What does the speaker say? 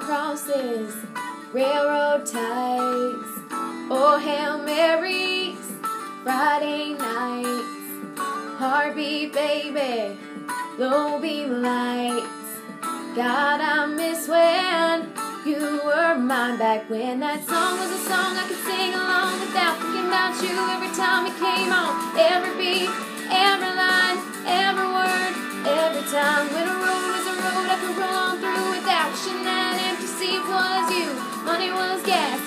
crosses, railroad ties, oh Hail Marys, Friday nights, heartbeat baby, low beam lights. God, I miss when you were mine back when that song was a song I could sing along without thinking about you every time it came on. Every beat, every line, every word, every time. When a road was a road I could gas,